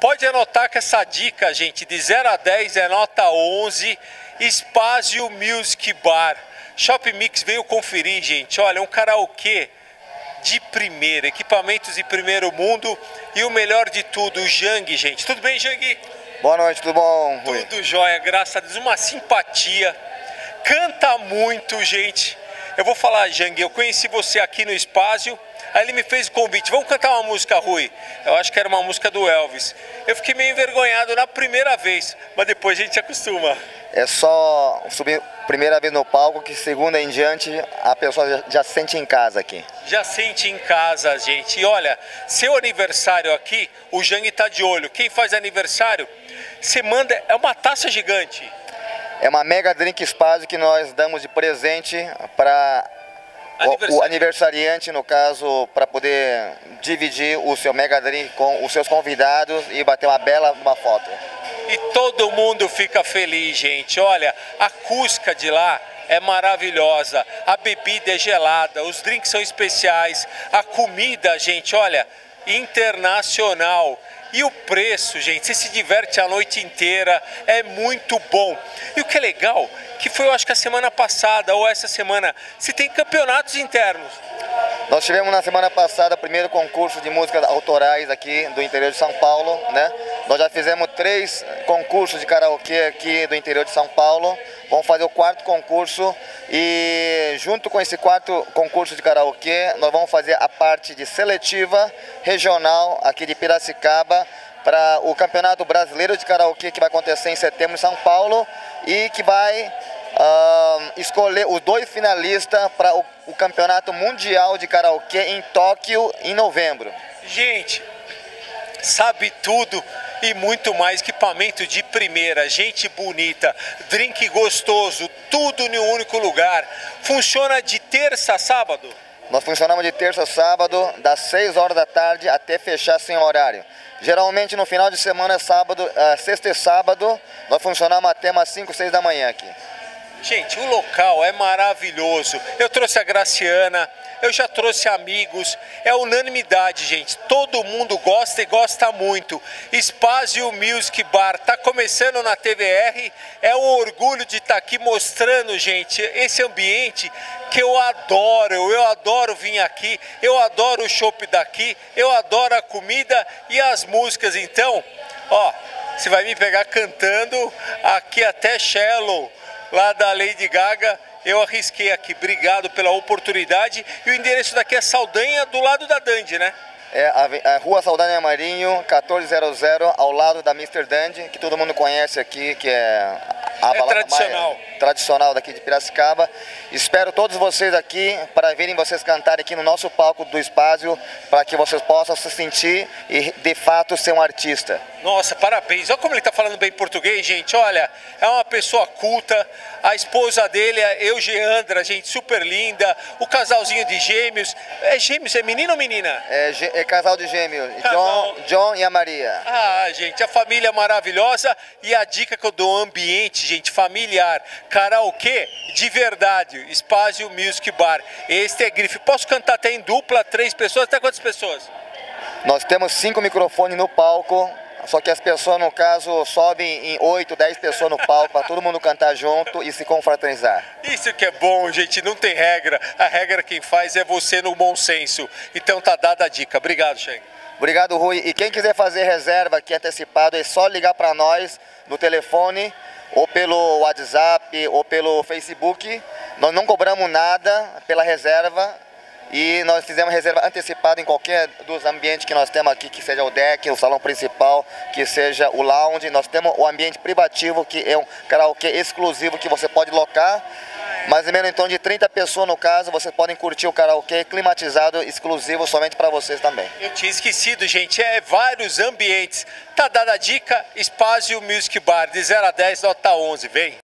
Pode anotar que essa dica, gente, de 0 a 10 é nota 11, Spazio Music Bar. Shop Mix veio conferir, gente. Olha, um karaokê de primeira, equipamentos de primeiro mundo e o melhor de tudo, o Jang, gente. Tudo bem, Jang? Boa noite, tudo bom? Rui? Tudo jóia, graças a Deus. Uma simpatia. Canta muito, gente. Eu vou falar, Jang, eu conheci você aqui no Espásio Aí ele me fez o convite, vamos cantar uma música, Rui. Eu acho que era uma música do Elvis. Eu fiquei meio envergonhado na primeira vez, mas depois a gente se acostuma. É só subir primeira vez no palco que segunda em diante a pessoa já, já sente em casa aqui. Já sente em casa, gente. E olha, seu aniversário aqui, o Jang está de olho. Quem faz aniversário, você manda, é uma taça gigante. É uma mega drink espaço que nós damos de presente para o, aniversariante, no caso, para poder dividir o seu Mega Drink com os seus convidados e bater uma bela uma foto. E todo mundo fica feliz, gente. Olha, a Cusca de lá é maravilhosa, a bebida é gelada, os drinks são especiais, a comida, gente, olha, internacional. E o preço, gente, você se diverte a noite inteira, é muito bom. E o que é legal, que foi eu acho que a semana passada ou essa semana, se tem campeonatos internos. Nós tivemos na semana passada o primeiro concurso de músicas autorais aqui do interior de São Paulo, né? Nós já fizemos três concursos de karaokê aqui do interior de São Paulo. Vamos fazer o quarto concurso e junto com esse quarto concurso de karaokê, nós vamos fazer a parte de seletiva regional aqui de Piracicaba para o Campeonato Brasileiro de Karaokê que vai acontecer em setembro em São Paulo e que vai uh, escolher os dois finalistas para o, o Campeonato Mundial de Karaokê em Tóquio em novembro. Gente, sabe tudo e muito mais equipamento de primeira, gente bonita, drink gostoso, tudo em um único lugar. Funciona de terça a sábado? Nós funcionamos de terça a sábado, das 6 horas da tarde até fechar sem horário. Geralmente no final de semana, é sábado, uh, sexta e sábado, nós funcionamos até umas 5, 6 da manhã aqui. Gente, o local é maravilhoso. Eu trouxe a Graciana, eu já trouxe amigos, é unanimidade, gente. Todo mundo gosta e gosta muito. Spazio Music Bar tá começando na TVR, é um orgulho de estar tá aqui mostrando, gente, esse ambiente que eu adoro. Eu adoro vir aqui, eu adoro o shopping daqui, eu adoro a comida e as músicas. Então, ó, você vai me pegar cantando aqui até Shallow lá da Lady Gaga. Eu arrisquei aqui. Obrigado pela oportunidade. E o endereço daqui é Saldanha, do lado da Dandy, né? É a, a Rua Saldanha Marinho, 1400, ao lado da Mr. Dandy, que todo mundo conhece aqui, que é a é tradicional. tradicional daqui de Piracicaba. Espero todos vocês aqui para virem vocês cantarem aqui no nosso palco do Espásio, para que vocês possam se sentir e de fato ser um artista. Nossa, parabéns. Olha como ele está falando bem português, gente. Olha, é uma pessoa culta. A esposa dele é Eugeandra, gente, super linda. O casalzinho de gêmeos. É gêmeos, é menino ou menina? É, é casal de gêmeos. John, John e a Maria. Ah, gente, a família maravilhosa. E a dica que eu dou, ambiente, gente, familiar. Karaokê de verdade. Spazio Music Bar. Este é grife. Posso cantar até em dupla, três pessoas? Até quantas pessoas? Nós temos cinco microfones no palco só que as pessoas, no caso, sobem em 8, 10 pessoas no palco para todo mundo cantar junto e se confraternizar. Isso que é bom, gente, não tem regra. A regra quem faz é você no bom senso. Então tá dada a dica. Obrigado, Cheng. Obrigado, Rui. E quem quiser fazer reserva aqui antecipado, é só ligar para nós no telefone, ou pelo WhatsApp, ou pelo Facebook. Nós não cobramos nada pela reserva e nós fizemos reserva antecipada em qualquer dos ambientes que nós temos aqui, que seja o deck, o salão principal, que seja o lounge. Nós temos o ambiente privativo, que é um karaokê exclusivo que você pode locar. Mais ou menos torno de 30 pessoas no caso, vocês podem curtir o karaokê climatizado, exclusivo somente para vocês também. Eu tinha esquecido, gente, é vários ambientes. Tá dada a dica, Spazio Music Bar, de 0 a 10, nota 11, vem.